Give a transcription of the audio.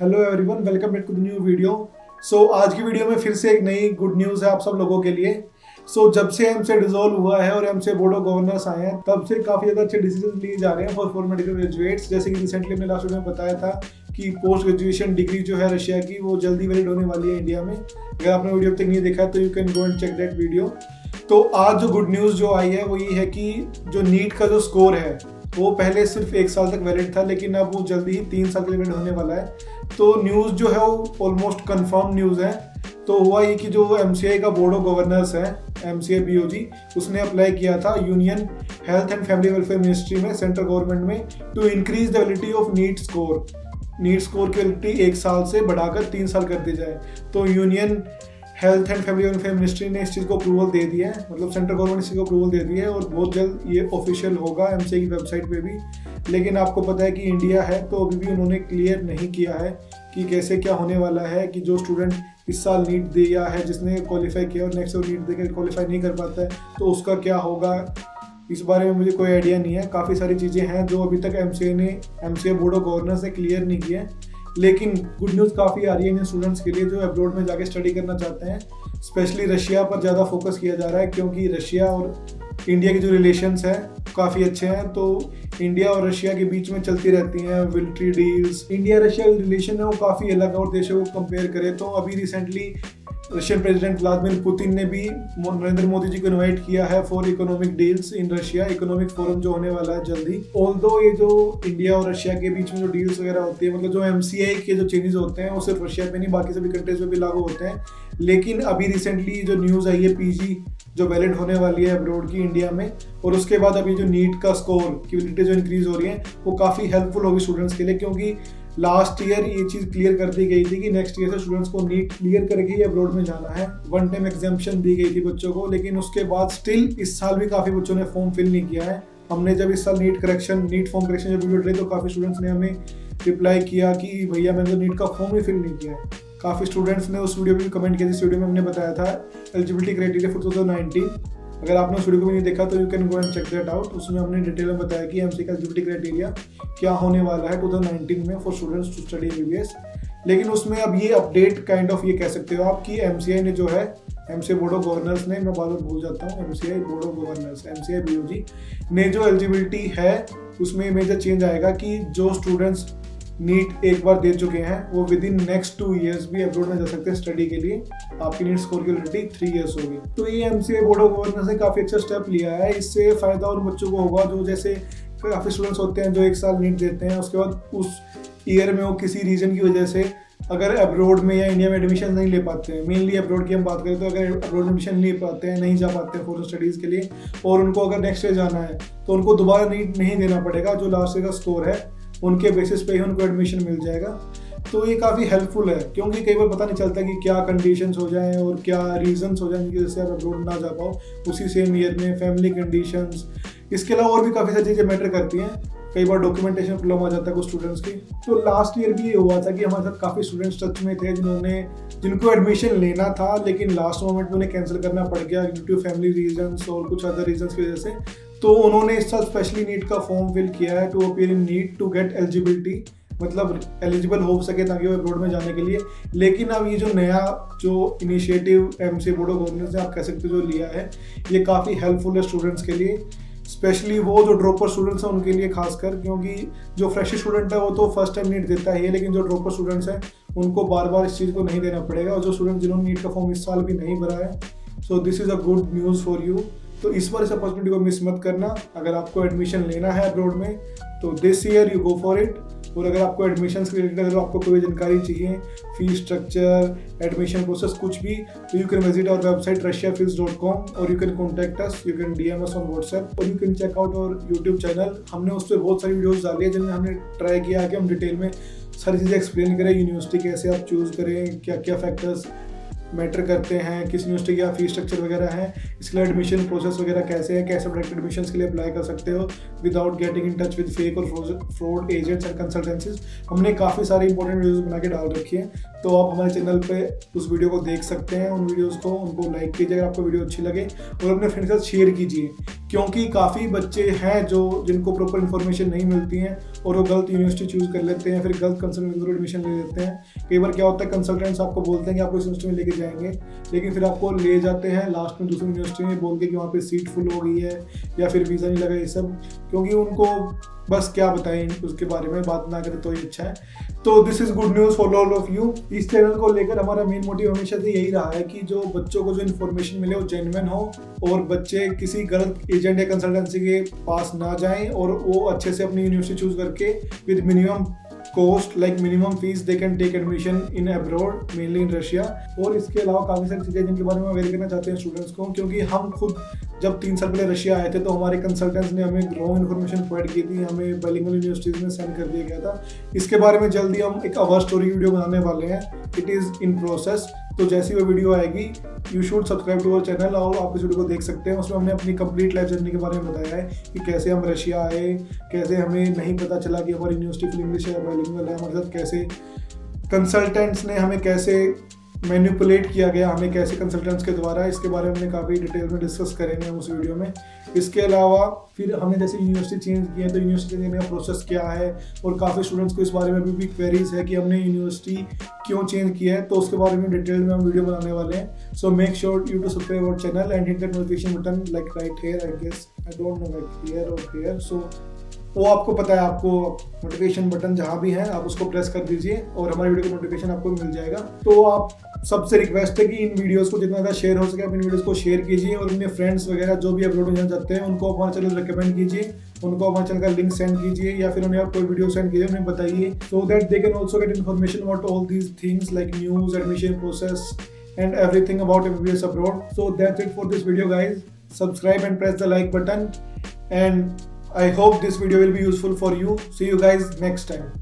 Hello everyone welcome back to the new video so आज की video में फिर से एक नई गुड न्यूज़ है आप सब लोगों के लिए। सो so, जब से एम से डिजोल्व हुआ है और एम से बोर्ड ऑफ़ गवर्नर्स आए हैं तब से काफ़ी ज़्यादा अच्छे डिसीज़न लिए जा रहे हैं फॉर फॉर मेडिकल ग्रेजुएट्स जैसे कि रिसेंटली हमने लास्ट में बताया था कि पोस्ट ग्रेजुएशन डिग्री जो है रशिया की वो जल्दी वैलिड होने वाली है इंडिया में। अगर आपने वीडियो तक नहीं देखा तो you can go and check that video तो आज जो गुड न्यूज़ जो आई है वो ये है कि जो नीट का जो स्कोर है वो पहले सिर्फ़ एक साल तक वैलिड था, लेकिन अब वो जल्दी ही तीन साल के लिए होने वाला है। तो न्यूज़ जो है वो ऑलमोस्ट कंफर्म न्यूज़ है। तो हुआ ये कि जो एम का बोर्ड ऑफ़ गवर्नर्स है एम सी उसने अप्लाई किया था union health and family welfare ministry में सेंट्रल गवर्नमेंट में to increase the validity of NEET score NEET score की वैलिडिटी एक साल से बढ़ाकर तीन साल कर दी जाए। तो union health and family welfare ministry ने इस चीज़ को अप्रूवल दे दिया है। मतलब सेंट्रल गवर्नमेंट इस चीज़ को अप्रूवल दे दिया है और बहुत जल्द ये ऑफिशियल होगा एमसीए की वेबसाइट पे भी। लेकिन आपको पता है कि इंडिया है तो अभी भी उन्होंने क्लियर नहीं किया है कि कैसे क्या होने वाला है, कि जो स्टूडेंट इस साल नीट दिया है, जिसने क्वालिफाई किया और नेक्स्ट ईयर नीट देकर क्वालिफाई नहीं कर पाता है तो उसका क्या होगा? इस बारे में मुझे कोई आइडिया नहीं है। काफ़ी सारी चीज़ें हैं जो अभी तक एमसीए ने एमसीए बोर्ड ऑफ़ गवर्नर ने क्लियर नहीं किया लेकिन गुड न्यूज़ काफ़ी आ रही है इन स्टूडेंट्स के लिए जो अब्रोड में जाके स्टडी करना चाहते हैं। स्पेशली रशिया पर ज़्यादा फोकस किया जा रहा है क्योंकि रशिया और इंडिया के जो रिलेशंस हैं, काफ़ी अच्छे हैं। तो इंडिया और रशिया के बीच में चलती रहती हैं military deals India Russia relation है, वो काफ़ी अलग है और देशों को कंपेयर करें। तो अभी recently Russian president Vladimir Putin ने भी नरेंद्र मोदी जी को इनवाइट किया है for economic deals in Russia economic forum जो होने वाला है जल्दी. ऑल ये जो इंडिया और रशिया के बीच में जो डील्स वगैरह होती है मतलब जो एम के जो चेंजेस होते हैं, वो सिर्फ़ रशिया पे नहीं, बाकी सभी कंट्रीज़ में भी लागू होते हैं. लेकिन अभी रिसेंटली जो न्यूज़ आई है पीजी जो वैलिड होने वाली है अब्रोड की इंडिया में, और उसके बाद अभी जो नीट का स्कोर की जो इंक्रीज हो रही है, वो काफ़ी हेल्पफुल होगी स्टूडेंट्स के लिए, क्योंकि लास्ट ईयर ये चीज़ क्लियर कर दी गई थी कि नेक्स्ट ईयर से स्टूडेंट्स को नीट क्लियर करके ही अब्रोड में जाना है। वन टाइम एग्जामेशन दी गई थी बच्चों को, लेकिन उसके बाद स्टिल इस साल भी काफ़ी बच्चों ने फॉर्म फिल नहीं किया है। हमने जब इस साल NEET correction NEET form correction जब वीडियो तो काफ़ी स्टूडेंट्स ने हमें रिप्लाई किया कि भैया मैंने तो नीट का फॉर्म ही फिल नहीं किया है। काफ़ी स्टूडेंट्स ने उस वीडियो में भी कमेंट किया इस वीडियो में हमने बताया था एलिजिबिलिटी क्राइटेरिया फॉर टू अगर आपने उस वीडियो को भी नहीं देखा तो you can go and check that out उसमें हमने डिटेल में बताया कि एम सी का एलिजिबिलिटी क्राइटेरिया क्या होने वाला है 2019 में for students to study M लेकिन उसमें अब ये अपडेट काइंड ऑफ़ ये कह सकते हो आप कि एमसीआई ने जो है M C board of governors ने, मैं बार बार भूल जाता हूँ M C I board of governors M C I B O G ने जो एलिजिबिलिटी है, उसमें मेजर चेंज आएगा कि जो स्टूडेंट्स नीट एक बार दे चुके हैं, वो within next two years भी अब्रोड में जा सकते हैं स्टडी के लिए। आपकी नीट स्कोर की वैलिडिटी थ्री ईयर्स होगी। तो ये M C A board of governance ने काफ़ी अच्छा स्टेप लिया है। इससे फ़ायदा उन बच्चों को होगा जो जैसे काफ़ी स्टूडेंट्स होते हैं, जो एक साल नीट देते हैं, उसके बाद उस ईयर में वो किसी रीजन की वजह से अगर अब्रोड में या इंडिया में एडमिशन नहीं ले पाते हैं मेनली अब्रोड की हम बात करें तो अगर अब्रोड एडमिशन ले पाते हैं, नहीं जा पाते हैं फॉरन स्टडीज़ के लिए, और उनको अगर नेक्स्ट ईयर जाना है तो उनको दोबारा नीट नहीं देना पड़ेगा, जो लास्ट ईयर का स्कोर है उनके बेसिस पे ही उनको एडमिशन मिल जाएगा। तो ये काफ़ी हेल्पफुल है, क्योंकि कई बार पता नहीं चलता कि क्या कंडीशंस हो जाएँ और क्या रीजंस हो जाएँ जिनकी वजह से आप अब्रोड ना जा पाओ। उसी सेम ईयर में फैमिली कंडीशंस इसके अलावा और भी काफ़ी सारी चीज़ें मैटर करती हैं। कई बार डॉक्यूमेंटेशन प्रॉब्लम आ जाता है कुछ स्टूडेंट्स की। तो लास्ट ईयर भी ये हुआ था कि हमारे साथ काफ़ी स्टूडेंट्स टच में थे जिन्होंने, जिनको एडमिशन लेना था, लेकिन लास्ट मोमेंट में उन्हें कैंसिल करना पड़ गया ड्यू टू फैमिली रीजंस और कुछ अदर रीजंस की वजह से। तो उन्होंने इस साल स्पेशली नीट का फॉर्म फिल किया है to appear in NEET to get eligibility मतलब एलिजिबल हो सके ताकि वो अब्रोड में जाने के लिए। लेकिन अब ये जो नया, जो initiative M C board of governance ने आप कह सकते हो जो लिया है, ये काफ़ी हेल्पफुल है स्टूडेंट्स के लिए। स्पेशली वो जो ड्रॉपर स्टूडेंट्स हैं उनके लिए खासकर, क्योंकि जो फ्रेश स्टूडेंट है वो तो फ़र्स्ट टाइम नीट देता ही है, लेकिन जो ड्रॉपर स्टूडेंट्स हैं, उनको बार बार इस चीज़ को नहीं देना पड़ेगा। और जो स्टूडेंट जिन्होंने नीट का फॉर्म इस साल भी नहीं भरा है so this is a good news for you तो इस बार इस अपॉर्चुनिटी को मिस मत करना। अगर आपको एडमिशन लेना है अब्रोड में तो this year you go for it और अगर आपको एडमिशन के रिलेटेड अगर आपको कोई जानकारी चाहिए फ़ीस स्ट्रक्चर एडमिशन प्रोसेस कुछ भी तो you can visit our website Russia fees dot com और you can contact us you can D M S on WhatsApp और you can check out our YouTube channel हमने उस पर बहुत सारी वीडियोज़ डाली है जिनमें हमने ट्राई किया कि हम डिटेल में सारी चीज़ें एक्सप्लेन करें यूनिवर्सिटी कैसे आप चूज़ करें क्या क्या फैक्टर्स मैटर करते हैं, किस यूनिवर्सिटी का फ़ीस स्ट्रक्चर वगैरह है, इसके लिए एडमिशन प्रोसेस वगैरह कैसे है, कैसे डायरेक्ट एडमिशन के लिए अप्लाई कर सकते हो without getting in touch with fake और फ्रॉड एजेंट्स एंड कंसल्टेंसीज हमने काफ़ी सारी इंपॉर्टेंट वीडियोज़ बना के डाल रखी है। तो आप हमारे चैनल पे उस वीडियो को देख सकते हैं, उन वीडियोज़ को, उनको लाइक कीजिए अगर आपको वीडियो अच्छी लगे और अपने फ्रेंड के साथ शेयर कीजिए। क्योंकि काफ़ी बच्चे हैं जो, जिनको प्रॉपर इन्फॉर्मेशन नहीं मिलती है और वो गलत यूनिवर्सिटी चूज़ कर लेते हैं, फिर गलत कंसल्टेंट एडमिशन ले लेते हैं। कई बार क्या होता है कंसल्टेंट्स आपको बोलते हैं कि आपको इस यूनिवर्सिटी में लेके जाएँगे, लेकिन फिर आपको ले जाते हैं लास्ट में दूसरी यूनिवर्सिटी में बोल के कि वहाँ पर सीट फुल हो गई है या फिर वीज़ा नहीं लगा, ये सब। क्योंकि उनको बस क्या बताएँ, उसके बारे में बात ना करें तो ही अच्छा है। तो this is good news for all of you इस चैनल को लेकर हमारा मेन मोटिव हमेशा से यही रहा है कि जो बच्चों को जो इन्फॉर्मेशन मिले, वो जेनवन हो और बच्चे किसी गलत एजेंट या कंसल्टेंसी के पास ना जाएँ और वो अच्छे से अपनी यूनिवर्सिटी चूज़ करके with minimum cost like minimum fees they can take admission in abroad mainly in Russia और इसके अलावा काफ़ी सारी चीज़ें जिनके बारे में अवेयर करना चाहते हैं स्टूडेंट्स को, क्योंकि हम खुद जब तीन साल पहले रशिया आए थे तो हमारे कंसल्टेंट्स ने हमें रॉन्ग इन्फॉर्मेशन प्रोवाइड की थी, हमें बाइलिंगुअल यूनिवर्सिटीज़ में सेंड कर दिया गया था। इसके बारे में जल्दी हम एक अवर स्टोरी वीडियो बनाने वाले हैं। इट इज़ इन प्रोसेस तो जैसी वो वीडियो आएगी you should subscribe to our channel और आप इस वीडियो को देख सकते हैं। उसमें हमने अपनी कंप्लीट लाइफ जर्नी के बारे में बताया है कि कैसे हम रशिया आए, कैसे हमें नहीं पता चला कि हमारी यूनिवर्सिटी इंग्लिश है बाइलिंगुअल है हमारे साथ कैसे कंसल्टेंट्स ने हमें कैसे मैनिपुलेट किया गया हमें कैसे कंसल्टेंट्स के द्वारा इसके बारे में हमने काफ़ी डिटेल में डिस्कस करेंगे हम उस वीडियो में। इसके अलावा फिर हमने जैसे यूनिवर्सिटी चेंज की है तो यूनिवर्सिटी चेंज का प्रोसेस क्या है और काफ़ी स्टूडेंट्स को इस बारे में भी, भी क्वेरीज है कि हमने यूनिवर्सिटी क्यों चेंज किया है तो उसके बारे में डिटेल में हम वीडियो बनाने वाले हैं। So make sure you to subscribe our channel and hit that notification button like right here I guess I don't know like here और हियर सो वो आपको पता है, आपको नोटिफिकेशन बटन जहाँ भी है, आप उसको प्रेस कर दीजिए और हमारी वीडियो का नोटिफिकेशन आपको मिल जाएगा तो आप सबसे रिक्वेस्ट है कि इन वीडियोस को जितना ज़्यादा शेयर हो सके, आप इन वीडियोस को शेयर कीजिए और अपने फ्रेंड्स वगैरह जो भी अपलोड होना चाहते हैं, उनको हमारा चैनल रिकमेंड कीजिए, उनको हमारे चैनल का लिंक सेंड कीजिए या फिर उन्हें आप कोई वीडियो सेंड कीजिए, उन्हें बताइए so that they can also get information about all these things like news admission process and everything about MBBS abroad. So that's it for this video, guys. Subscribe and press the like button and I hope this video will be useful for you. See you guys next time.